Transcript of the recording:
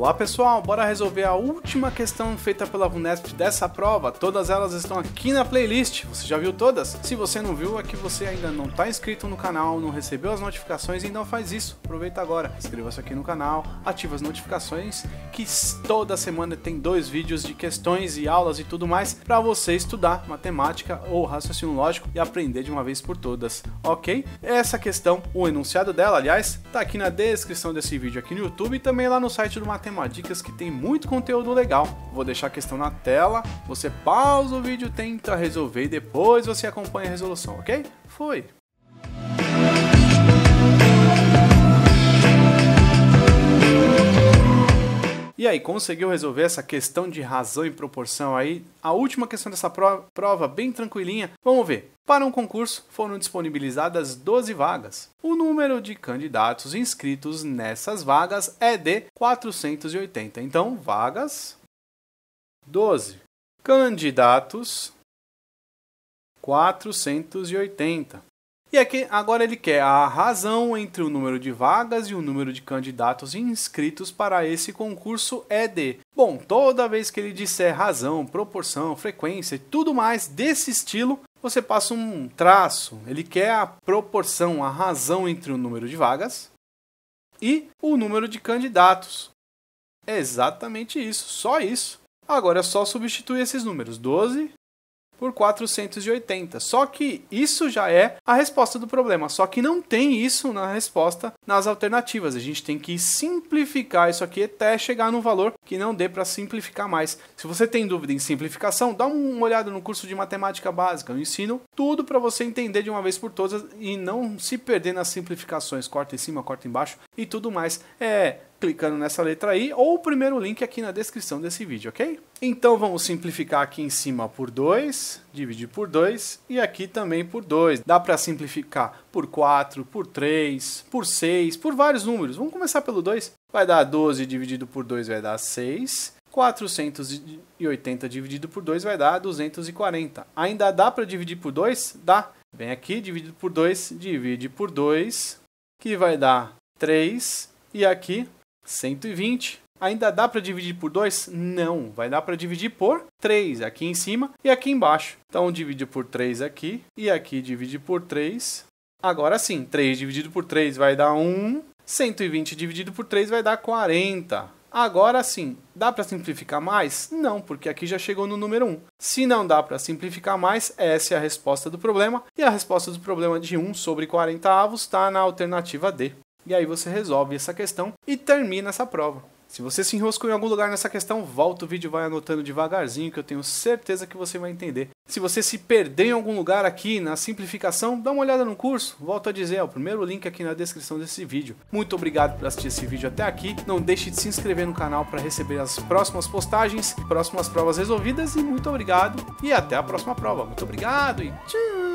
Olá pessoal, bora resolver a última questão feita pela VUNESP dessa prova. Todas elas estão aqui na playlist. Você já viu todas? Se você não viu, é que você ainda não está inscrito no canal, não recebeu as notificações, então faz isso. Aproveita agora, inscreva-se aqui no canal, ativa as notificações, que toda semana tem dois vídeos de questões e aulas e tudo mais para você estudar matemática ou raciocínio lógico e aprender de uma vez por todas, ok? Essa questão, o enunciado dela, aliás, está aqui na descrição desse vídeo aqui no YouTube e também lá no site do Matemáticas que tem muito conteúdo legal. Vou deixar a questão na tela, você pausa o vídeo, tenta resolver e depois você acompanha a resolução, ok? Foi! Aí, conseguiu resolver essa questão de razão e proporção aí? A última questão dessa prova, bem tranquilinha. Vamos ver. Para um concurso foram disponibilizadas 12 vagas. O número de candidatos inscritos nessas vagas é de 480. Então, vagas 12. Candidatos 480. E aqui agora ele quer a razão entre o número de vagas e o número de candidatos inscritos para esse concurso é de. Bom, toda vez que ele disser razão, proporção, frequência e tudo mais desse estilo, você passa um traço. Ele quer a proporção, a razão entre o número de vagas e o número de candidatos. É exatamente isso, só isso. Agora é só substituir esses números, 12 por 480. Só que isso já é a resposta do problema. Só que não tem isso na resposta nas alternativas. A gente tem que simplificar isso aqui até chegar no valor que não dê para simplificar mais. Se você tem dúvida em simplificação, dá uma olhada no curso de matemática básica. Eu ensino tudo para você entender de uma vez por todas e não se perder nas simplificações. Corta em cima, corta embaixo e tudo mais. É clicando nessa letra aí ou o primeiro link aqui na descrição desse vídeo, ok? Então vamos simplificar aqui em cima por 2, dividir por 2 e aqui também por 2. Dá para simplificar por 4, por 3, por 6, por vários números. Vamos começar pelo 2. Vai dar 12 dividido por 2 vai dar 6. 480 dividido por 2 vai dar 240. Ainda dá para dividir por 2? Dá. Vem aqui, dividido por 2, divide por 2, que vai dar 3. E aqui 120. Ainda dá para dividir por 2? Não, vai dar para dividir por 3 aqui em cima e aqui embaixo. Então divide por 3 aqui e aqui divide por 3. Agora sim, 3 dividido por 3 vai dar 1, 120 dividido por 3 vai dar 40. Agora sim, dá para simplificar mais? Não, porque aqui já chegou no número 1. Se não dá para simplificar mais, essa é a resposta do problema. E a resposta do problema de 1 sobre 40 avos está na alternativa D. E aí você resolve essa questão e termina essa prova. Se você se enroscou em algum lugar nessa questão, volta o vídeo e vai anotando devagarzinho que eu tenho certeza que você vai entender. Se você se perder em algum lugar aqui na simplificação, dá uma olhada no curso. Volto a dizer, é o primeiro link aqui na descrição desse vídeo. Muito obrigado por assistir esse vídeo até aqui. Não deixe de se inscrever no canal para receber as próximas postagens, próximas provas resolvidas e muito obrigado e até a próxima prova. Muito obrigado e tchau!